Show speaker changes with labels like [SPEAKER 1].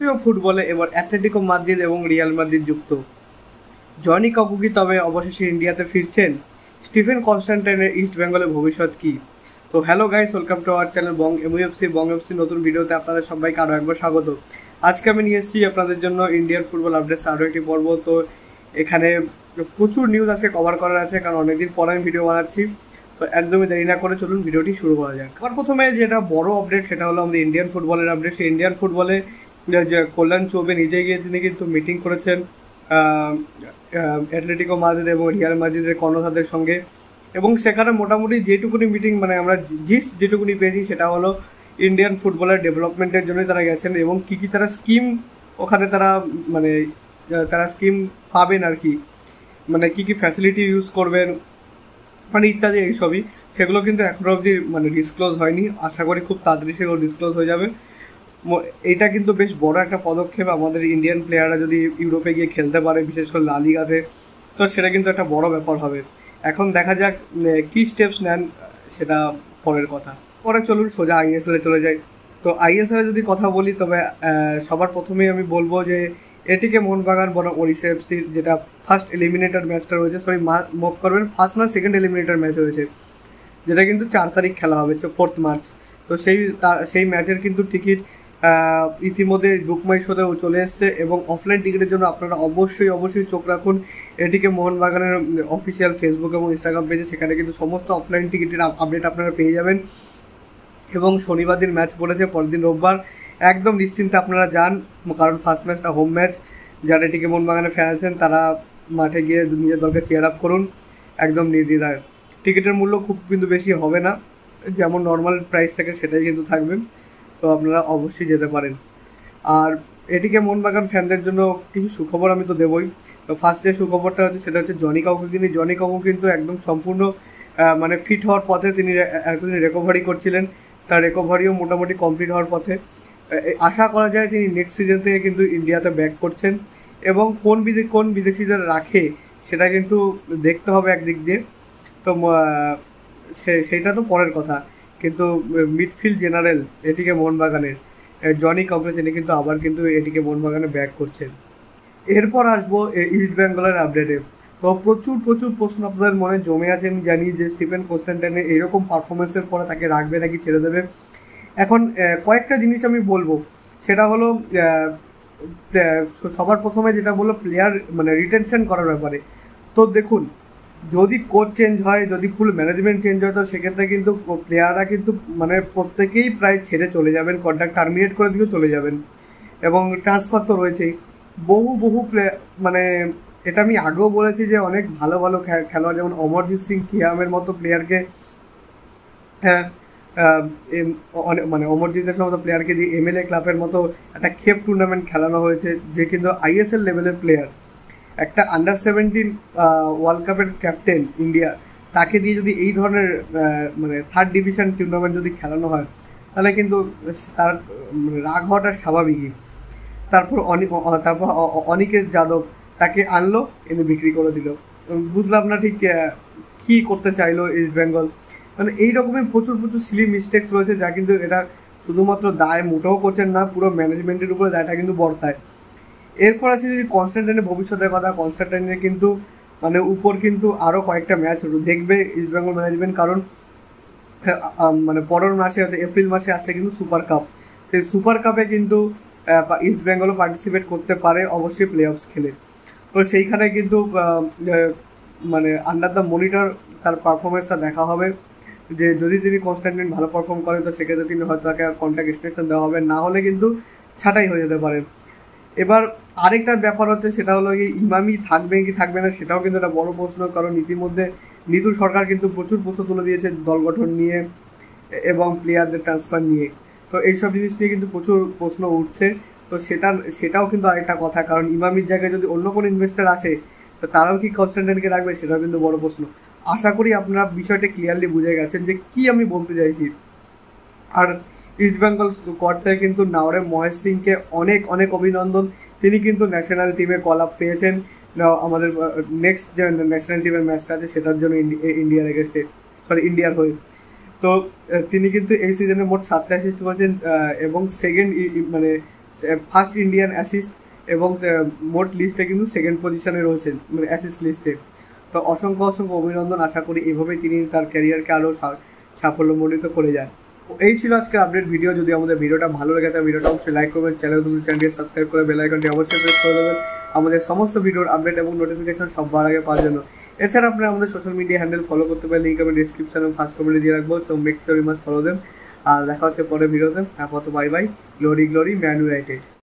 [SPEAKER 1] ফুটবলে এবার Atletico Madrid এবং রিয়াল মাদ্রিদ যুক্ত। জনি কাকুকি তবে অবশেষে ইন্ডিয়াতে ফিরছেন। স্টিফেন কনস্ট্যান্টাইনের ইস্ট বেঙ্গলের ভবিষ্যৎ কি? তো hello guys, welcome to our channel Bong এমইএফসি Bong FC নতুন ভিডিওতে আপনাদের সবাইকে আরও একবার স্বাগত। আজকে আমি নিয়ে এসেছি আপনাদের জন্য ইন্ডিয়ান ফুটবল আপডেটস আরও একটি পর্ব। তো এখানে প্রচুর নিউজ আজকে কভার করার আছে, কারণ অনেকদিন পরে আমি ভিডিও বানাচ্ছি। তো একদমই দেরি না করে চলুন ভিডিওটি শুরু করা যাক। আমার প্রথমে যেটা বড় আপডেট সেটা হলো আমাদের ইন্ডিয়ান ফুটবলের আপডেট সেই ইন্ডিয়ান ফুটবলে যে কল্যাণ চৌবে নিজে গিয়ে তিনি কিন্তু মিটিং করেছেন অ্যাথলেটিকো মাদ্রিদ এবং রিয়াল মাদ্রিদের কর্ণধারদের সঙ্গে। এবং সেখানে মোটামুটি যেটুকুনি মিটিং মানে আমরা জিস্ট যেটুকুনি পেয়েছি সেটা হলো ইন্ডিয়ান ফুটবলের ডেভেলপমেন্টের জন্যই তারা গেছেন এবং কী কী তারা স্কিম ওখানে তারা মানে তারা স্কিম পাবেন আর কি। মানে কী কী ফ্যাসিলিটি ইউজ করবেন মানে ইত্যাদি এইসবই। সেগুলো কিন্তু এখনও অবধি মানে ডিসক্লোজ হয়নি। আশা করি খুব তাড়াতাড়ি সেগুলো ডিসক্লোজ হয়ে যাবে। এটা কিন্তু বেশ বড় একটা পদক্ষেপ আমাদের ইন্ডিয়ান প্লেয়াররা যদি ইউরোপে গিয়ে খেলতে পারে, বিশেষ করে লালিগাতে তো সেটা কিন্তু একটা বড় ব্যাপার হবে। এখন দেখা যাক কী স্টেপস নেন, সেটা পরের কথা। পরে চলুন সোজা আইএসএলে চলে যাই। তো আইএসএলে যদি কথা বলি, তবে সবার প্রথমেই আমি বলব যে, এটিকে মোহনবাগান বনাম ওড়িশা এফসির যেটা ফার্স্ট এলিমিনেটর ম্যাচটা রয়েছে। সরি মুভ করবেন ফার্স্ট না সেকেন্ড এলিমিনেটর ম্যাচ রয়েছে। যেটা কিন্তু চার তারিখ খেলা হবে ফোর্থ মার্চ তো সেই সেই ম্যাচের কিন্তু টিকিট ইতিমধ্যে বুকমাই শোতে চলে এসছে এবং অফলাইন টিকিটের জন্য আপনারা অবশ্যই অবশ্যই চোখ রাখুন। এটিকে মোহনবাগানের অফিসিয়াল ফেসবুক এবং ইনস্টাগ্রাম পেজে সেখানে কিন্তু সমস্ত অফলাইন টিকিটের আপডেট আপনারা পেয়ে যাবেন। এবং শনিবার দিন ম্যাচ পড়েছে, পরের দিন রোববার। একদম নিশ্চিন্তে আপনারা যান, কারণ ফার্স্ট ম্যাচটা হোম ম্যাচ যারা এটিকে মোহনবাগানে ফ্যান আছেন, তারা মাঠে গিয়ে নিজের দলকে চেয়ার আপ করুন। একদম নির্দ্বিধায়। টিকিটের মূল্য খুব কিন্তু বেশি হবে না। যেমন নর্মাল প্রাইস থাকে, সেটাই কিন্তু থাকবে। তো আপনারা অবশ্যই যেতে পারেন। আর এটিকে মোহনবাগান ফ্যানদের জন্য কিছু সুখবর আমি তো দেবই। তো ফার্স্ট সুখবরটা হচ্ছে, সেটা হচ্ছে জনি কাউকে কিন্তু জনি কাকু কিন্তু একদম সম্পূর্ণ মানে ফিট হওয়ার পথে তিনি এতদিন রেকভারি করছিলেন। তার রেকভারিও মোটামুটি কমপ্লিট হওয়ার পথে। আশা করা যায় তিনি নেক্সট সিজন থেকে কিন্তু ইন্ডিয়াতে ব্যাক করছেন। এবং কোন বিদে, কোন বিদেশিদের রাখে, সেটা কিন্তু দেখতে হবে একদিক দিয়ে। তো সে, সেইটা তো পরের কথা। কিন্তু মিডফিল্ড জেনারেল এটিকে মোহনবাগানের জনি কাউকে তিনি কিন্তু আবার কিন্তু এটিকে মোহনবাগানে ব্যাক করছেন। এরপর আসব ইস্ট বেঙ্গলের আপডেটে তো প্রচুর প্রচুর প্রশ্ন আপনাদের মনে জমে আছে, আমি জানি যে স্টিফেন কনস্ট্যান্টাইনের এরকম পারফরমেন্সের পরে তাকে রাখবে নাকি ছেড়ে দেবে। এখন কয়েকটা জিনিস আমি বলব। সেটা হলো সবার প্রথমে যেটা বলল প্লেয়ার মানে রিটেনশন করার ব্যাপারে। তো দেখুন যদি কোচ চেঞ্জ হয়, যদি ফুল ম্যানেজমেন্ট চেঞ্জ হয়, তো সেক্ষেত্রে কিন্তু প্লেয়াররা কিন্তু মানে প্রত্যেকেই প্রায় ছেড়ে চলে যাবেন কন্ট্রাক্ট টার্মিনেট করে দিয়েও চলে যাবেন। এবং ট্রান্সফার তো রয়েছেই। বহু বহু প্লে মানে এটা আমি আগেও বলেছি যে অনেক ভালো ভালো খেলোয়াড়, যেমন অমরজিৎ সিং, কিয়ামের মতো প্লেয়ারকে হ্যাঁ মানে অমরজিতের মতো প্লেয়ারকে দিয়ে এমএলএ ক্লাবের মতো একটা খেপ টুর্নামেন্ট খেলানো হয়েছে, যে কিন্তু আইএসএল লেভেলের প্লেয়ার একটা আন্ডার সেভেন্টিন ওয়ার্ল্ড কাপের ক্যাপ্টেন ইন্ডিয়া তাকে দিয়ে যদি এই ধরনের মানে থার্ড ডিভিশন টুর্নামেন্ট যদি খেলানো হয়, তাহলে কিন্তু তার মানে রাগ হওয়াটা স্বাভাবিকই। তারপর তারপর অনিকেত যাদব তাকে আনলো, এনে বিক্রি করে দিল। বুঝলাম না ঠিক কী করতে চাইলো ইস্ট বেঙ্গল মানে এই রকমের প্রচুর প্রচুর সিলি মিস্টেক্স রয়েছে, যা কিন্তু এটা শুধুমাত্র দায় মোটেও করছেন না, পুরো ম্যানেজমেন্টের উপরে দায়টা কিন্তু বর্তায়। এরপর আসি যদি কনস্ট্যান্টাইনের ভবিষ্যতের কথা কনস্ট্যান্টাইনের কিন্তু মানে উপর কিন্তু আরও কয়েকটা ম্যাচ দেখবে ইস্ট বেঙ্গল ম্যানেজমেন্ট কারণ মানে পরের মাসে হয়তো এপ্রিল মাসে আসছে কিন্তু সুপার কাপ সেই সুপার কাপে কিন্তু ইস্ট বেঙ্গলও পার্টিসিপেট করতে পারে অবশ্যই প্লে অফস খেলে। তো সেইখানে কিন্তু মানে আন্ডার দ্য মনিটর তার পারফরমেন্সটা দেখা হবে। যে যদি তিনি কনস্ট্যান্টিন ভালো পারফর্ম করেন তো সেক্ষেত্রে তিনি হয়তো তাকে কন্ট্যাক্ট এক্সটেনশন দেওয়া হবে। না হলে কিন্তু ছাটাই হয়ে যেতে পারে। এবার আরেকটা ব্যাপার হচ্ছে, সেটা হলো কি ইমামি থাকবে কি থাকবে না, সেটাও কিন্তু একটা বড় প্রশ্ন, কারণ ইতিমধ্যে নিতু সরকার কিন্তু প্রচুর প্রশ্ন তুলে দিয়েছে দল গঠন নিয়ে এবং প্লেয়ারদের ট্রান্সফার নিয়ে। তো এইসব জিনিস নিয়ে কিন্তু প্রচুর প্রশ্ন উঠছে। তো সেটা সেটাও কিন্তু আরেকটা কথা, কারণ ইমামির জায়গায় যদি অন্য কোনো ইনভেস্টার আসে, তো তারাও কি কনস্ট্যান্টেনকে রাখবে, সেটাও কিন্তু বড় প্রশ্ন। আশা করি আপনারা বিষয়টা ক্লিয়ারলি বুঝে গেছেন যে কি আমি বলতে চাইছি। আর ইস্ট বেঙ্গল কোয়ার্ট থেকে কিন্তু নাওরে মহেশ সিংকে অনেক অনেক অভিনন্দন। তিনি কিন্তু ন্যাশনাল টিমে কল আপ পেয়েছেন। আমাদের নেক্সট যে ন্যাশনাল টিমের ম্যাচটা আছে, সেটার জন্য ইন্ডিয়ার এগেস্টে সরি ইন্ডিয়ার হয়ে। তো তিনি কিন্তু এই সিজনে মোট সাতটা অ্যাসিস্ট করেছেন এবং সেকেন্ড মানে ফার্স্ট ইন্ডিয়ান অ্যাসিস্ট এবং মোট লিস্টে কিন্তু সেকেন্ড পজিশনে রয়েছেন মানে অ্যাসিস্ট লিস্টে তো, অসংখ্য অসংখ্য অভিনন্দন। আশা করি এভাবেই তিনি তার ক্যারিয়ারকে আরও সাফল্যমণ্ডিত করে তো এই ছিল আজকের আপডেট ভিডিও যদি আমাদের ভিডিওটা ভালো লেগে থাকে ভিডিওটা অবশ্যই লাইক করবেন চ্যানেল তুমি চ্যানেলকে সাবস্ক্রাইব করে বেল আইকনটি অবশ্যই প্রেস করে দেবেন। আমাদের সমস্ত ভিডিওর আপডেট এবং নোটিফিকেশন সবার আগে পাওয়ার জন্য। এছাড়া আপনারা আমাদের সোশ্যাল মিডিয়া হ্যান্ডেল ফলো করতে পারেন লিঙ্ক আমি ডিসক্রিপশন এবং ফার্স্ট কমেন্টে দিয়ে রাখব so make sure you must follow them আর দেখা হচ্ছে পরে ভিডিওতে আপাতত bye bye glory glory Man United